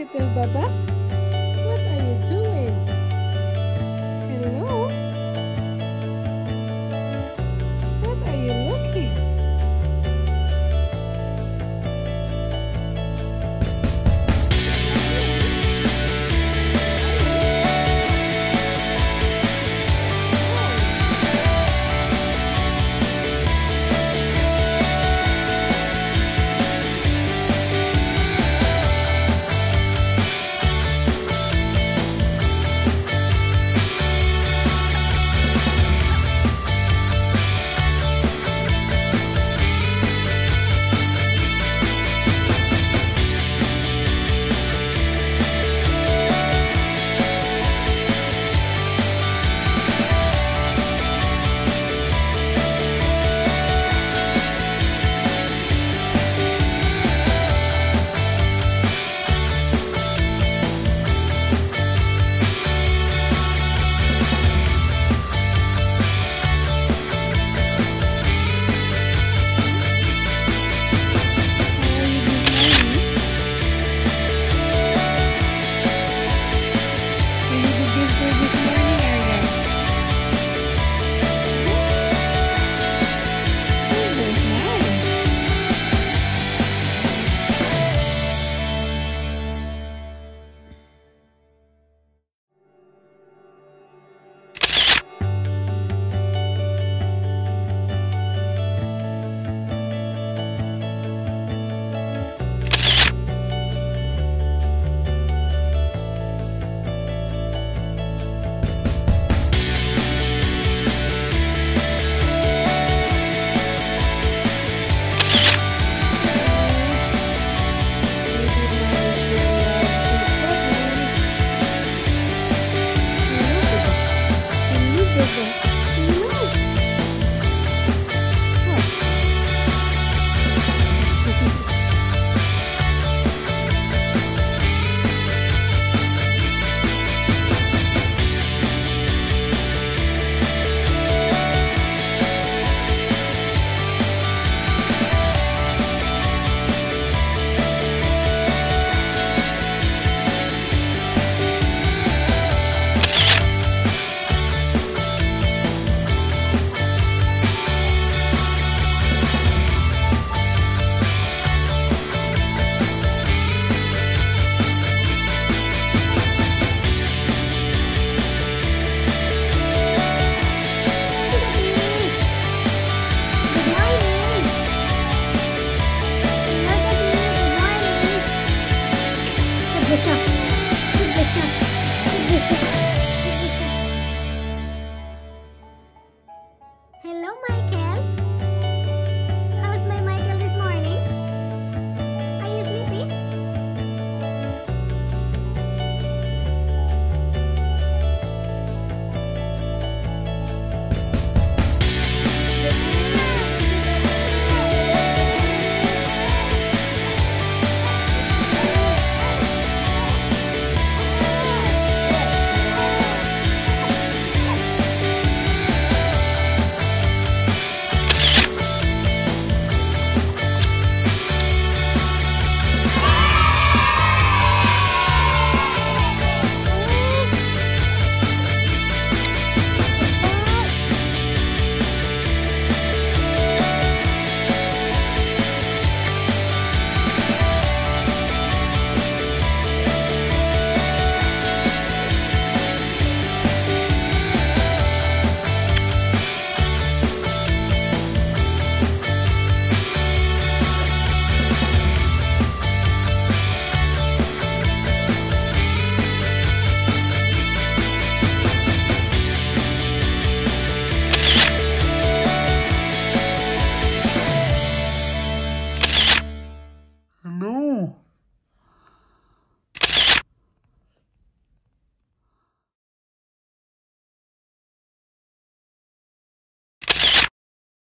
little Baba.